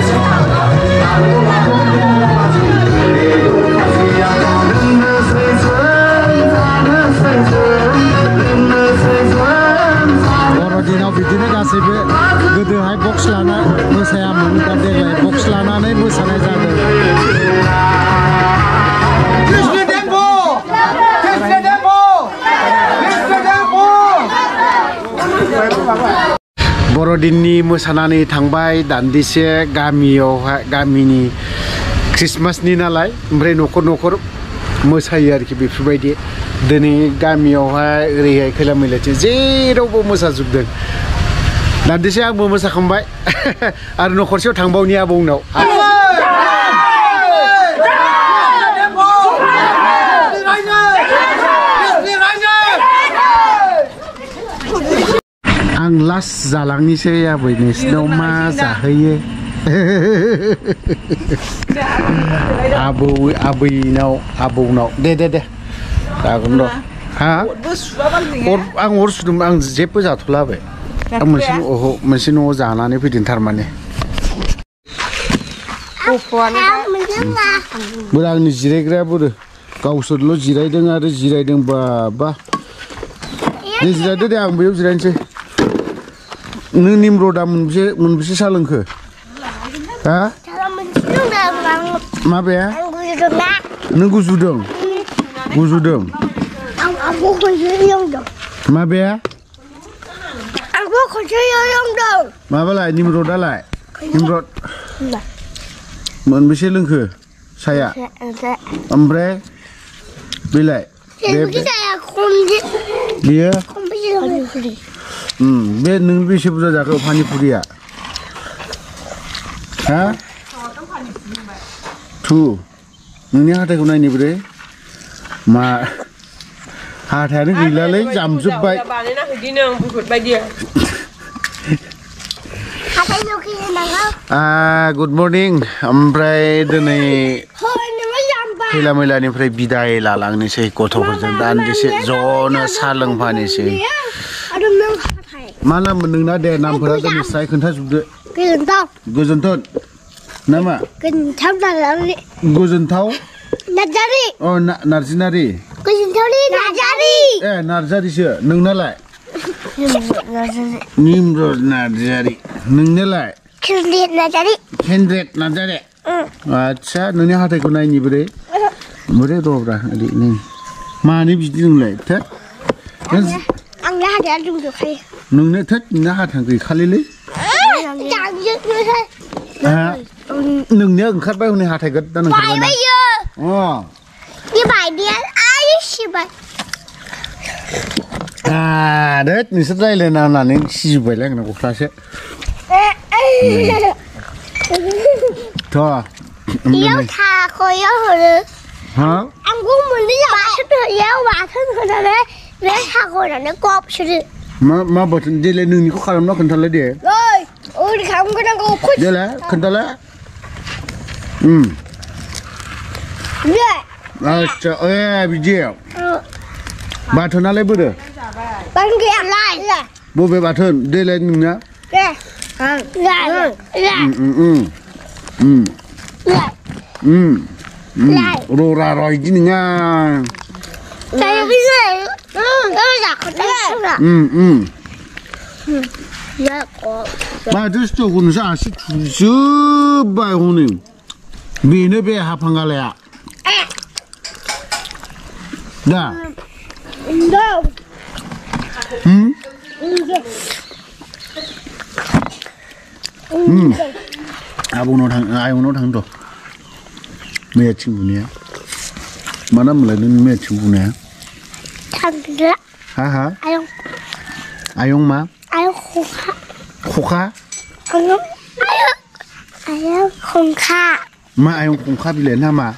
不知道我 बर'दिननि मोसानानै थांबाय दान्दिसे गामियावहाय गामिनि ख्रिस्टमासनि नालाय ओमफ्राय न'खर न'खर मोसायो आरोखि बेफोरबायदि दिनै गामियावहाय ओरैहाय खैला मैलाथिं जेरावबो मोसाजोबदों दान्दिसे आंबो मोसाखांबाय आरो न'खरसेयाव थांबावनि आबौनाव आं लास्ट जालांनोसै आबै नोंसिनाव मा जाहोयो आबौ आबैनाव आबौनाव दे दे दे जागोन र' हा अर आं अर सुदोंमोन आं जेबो जाथ'ला आबै आं मोनसे न- ओहो मोनसे न'आव जानानै फैदों थारमाने बोरो आंनि जिरायग्राया बोरो गावसोरल' जिरायदों आरो जिरायदों बा बा दे जिरायदो दे आं बेयाव जिरायनोसै नों निमरदा मोनबेसे मोनबेसे सा लोंखो हा माबाया नों गुजुदों गुजुदों माबाया माबालाय निमरदालाय निमरद मोनबेसे लोंखो साया ओमफ्राय बेलाय 응, 내 능비시 부자 자꾸 파니풀이야. 아? 두. नोंनि हाथाइखौ नायनो बोरै मा हाथायानो गैलालै जामजोब्बाय गुड मर्निं ओमफ्राय दिनै खैला मैलानिफ्राय बिदाय लालांनोसै गथ'फोरजों दान्दिसे ज'नो साहा लोंफानोसै Mana menengna de nampura kan saya kentas sudah. Gozentau. Gozentau. Nama? Gozentau dalari. Gozentau. Narjari. Oh, na Narjinari. Gozentau ni Narjari. Eh, Narjari sih. Nengna lai. Nimrod Narjari. Nengna lai. Kendret Narjari. Kendret Narjari. Acha, nengnya hati kau naik ni beri. Beri tu apa? Adik ni. Mana ni bising lai? Ter? Angga, angga anh ada được kaya. नोंना हाथाय गैखालिलै जांजोबनोसै हा? नोंनिया ओंखारबाय हनै हाथाय गोदान ओंखारबाय ना बायबायो अ बे बायनाया आइ सिबाय आदोद नोंसोर रायज्लायना होननानै सिजोब्बायलाय आंना गस्लासो थ' มามาบทันเดลนึงนี่ก็ขารมนอกคนทันละเดียเลยโอ้ยขำก็นั่งกูคุยเดี๋ยวแล้วคนทันละอืมเดี๋ยวอ่าจะเอ้ยพี่เจียวบาทนั้อะไรบุเดบังเกียร์ไล่เลยบุเบบาทนเดลนึ่งนะเด้ไล่อืมอืมอืมอืมอืมอืมไล่โรรารอยกินง่ายใช่พี่เจียว 응, 응. 마 드스토 군사 아시 주저바 오는 미네베 하판가래야. 나. 나. 응? 응. 아보노 당 아이오노 당도. 내 친구냐? 만나면 내 친구냐? 라 아 하. 아 용. 아용 마. 아용 고 가. 고 가? 아 용. 아 용. 아용 공 카. 마 아용 공카 빌레나 마.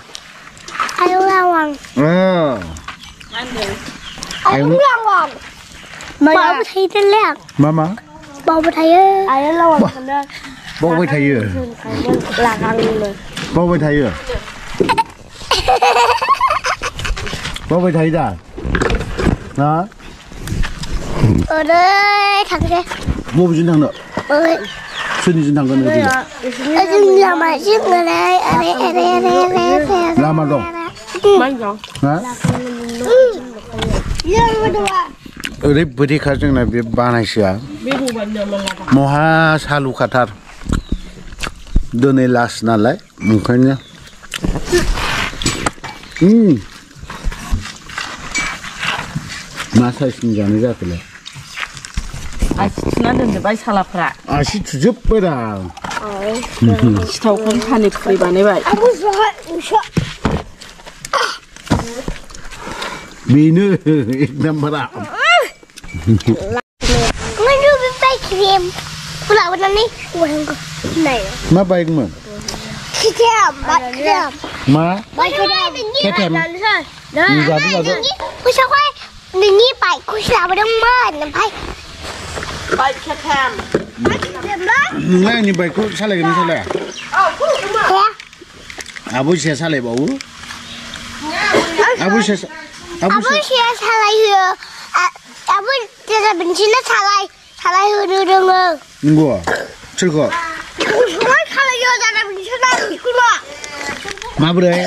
아용 라 왕. 어. 안 돼. 아용 라 왕. 마 야. 마부 타이들 랑. 마 마. 마부 타이 어. 아용 라왕 간 다. 마부 타이 어. 라강 을. 마부 타이 어. 마부 타이 다. đó. Ở đây thằng kia. Mua với thằng nữa. Ơi xin xin thằng con nữa đi dạ. xin làm mà xin người đây ở đây ở đây ở đây ở đây. Làm mà rồi. Ừ. Mấy rồi. Hả? ओरैबायदि जोंना बे बानायसोआ महा सालु खाथार दिनै लास्ट नालाय ओंखायनो मा साइजनि जानाय जाखोलाय आसि थुना दोनजोब्बाय सालाफ्रा आसि थुजोब्बाय दा खानि बानायबाय Nini bai ku sao đông mơ nằm phải. Bai khát ham Ngai ni bai ku sao lại cái sao lại? Abu à? à, sẽ sao lại bảo Abu sẽ Abu sẽ sao lại hứa Abu sẽ là bình chính nó sao lại sao lại hứa nữa đâu ngờ Ngô Chưa có à, Sao lại hứa ra là bình chính nó Mà bữa đấy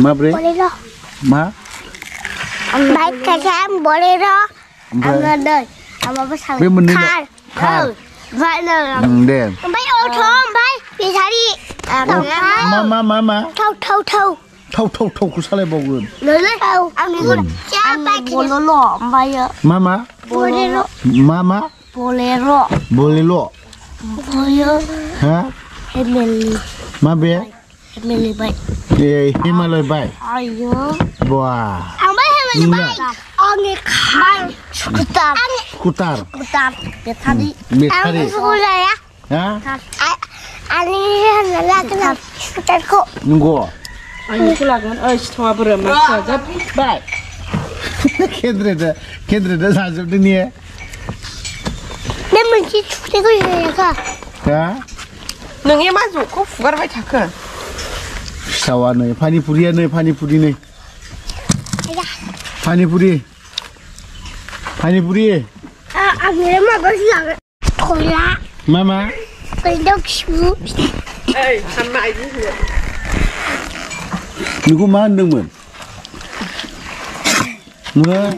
đi. नों मा सालायगोन Ba cái chậm माब्रै bolero. मा Ba cái chậm bolero. Anh ओमफ्राय lên đời. Anh mà ba sao? Bên mình đi là- Car. car. Ừ. Vậy là ओं दे bay ô tô bay đi thái đi. À, thằng मा मा मा मा thâu thâu thâu. थाव थाव थावखौ सालायबावगोन Lớn lên. Thâu. Anh đi con. Cha ba cái bolero. Bay ạ. मा मा Bolero. मा मा Bolero. बोलेल' Bolero. हा Emily. मा Family bike. Yeah, Himalaya bike. Ayo. Wah. Ambil Himalaya bike. Angin kar. Skuter. Skuter. Skuter. Betari. Hmm. Betari. Angin sekolah ya. Ha? Angin Himalaya kenal skuterku. Nunggu. Angin sekolah kan. Eh, semua berempat saja. Bye. Kendra dah, Kendra dah sahaja dunia. Nampak cuti kau juga. Ha? Nengi maju, kau fugar baik tak kan? ખાવા નહીં પાણીપુરી નહીં પાણીપુરી નહીં પાણીપુરી પાણીપુરી મામા 누구 만든분? 누가?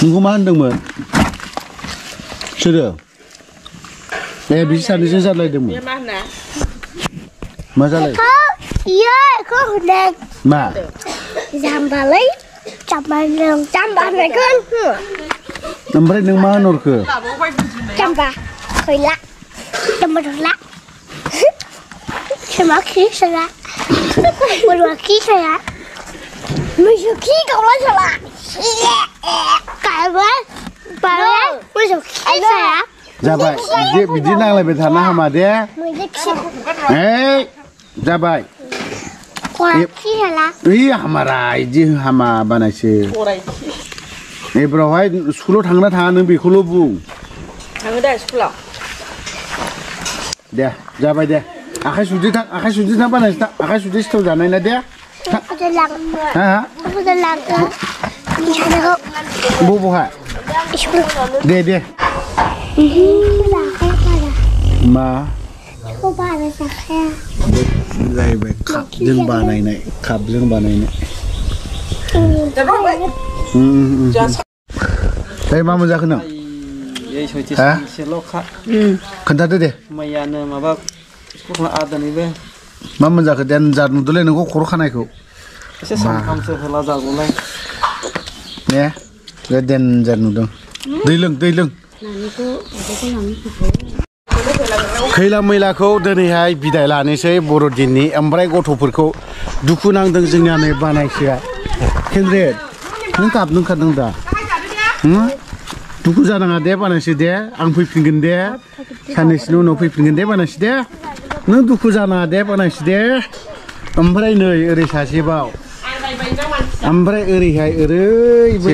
누구 만든분? 싫어. 내 비싼 이신 살라야 되면. 뭐 살라야? 예, 그네. 마. 잠발이 잠발은 잠발은 그. 넘버에 능 마노르 그. 잠바. 거이라. 잠바르라. 제마키 살라. 뭘마키 살라. 무슈키 가와살라. 가와. 바라. 무슈키 살라. 자바이. 이제 미디나를 베타나 하마데. 에이. 자바이. ओइ हामारा इदि हामा बानायसो एबारावहाय स्कुलाव थांना थाङा नों बेखौल' बुं थाङो दा स्कुलाव। दे जाबाय दे। आखाइ सुदो थां आखाइ सुदो थां बानायसै थां। आखाइ सुदो सिथाव जानाय ना दे? थां। Tôi sẽ làm. Tôi sẽ làm. Mình sẽ làm. बबावहा दे। दे मा? जाहैबाय कापजों बानायनाय कापजों बानायनाय दायो मा मोनजाखो नों ए सयथिस हा? एसेल'खा खोन्थादो दे मैयानो माबा स्कुलखौ आदानिबो मा मोनजाखो देनजार नुदोंलै नोंखौ खर' खानायखौ एसे सानथामसो होला जागौलाय ने बे देनजार नुदों दै लों दै लों खैला मैलाखौ दिनैहाय बिदाय लानोसै बर'दिननि। ओमफ्राय गथ'फोरखौ दुखु नांदों जोंनिया नै बानायसोआ। केन्द्रे नों गाबनो ओंखारदों दा? दुखु जानाङा दे बानायसै दे, आं फैफिनगोन दे। साननैसोनि उनाव फैफिनगोन दे बानायसै दे। नों दुखु जानाङा दे बानायसै दे। ओमफ्राय नै ओरै सासेबाव। ओमफ्राय ओरैहाय ओरैबो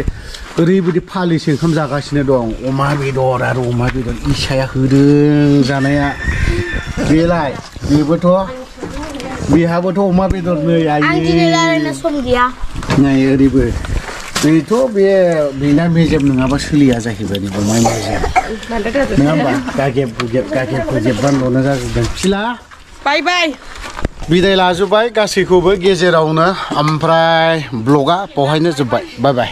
ओरैबायदि फालिसो ओंखाम जागासिनो दं अमा बेदर आरो अमा बेदर इसाया होदों जानाया बेलाय बेबोथ' बेहाबोथ' अमा बेदर नै आयै sum dia. नै ओरैबो बेथ' बे बिना मेजेम नङाबा सोलिया जाहैबाय नै अमा मेजेम नङा होमबा गागेब गुगेब गागेब गुगेब बानल'नो जाजोबदों फिला बाय बाय बिदाय लाजोब्बाय गासैखौबो गेजेरावनो ओमफ्राय ब्लगा बेवहायनो जोब्बाय बाय बाय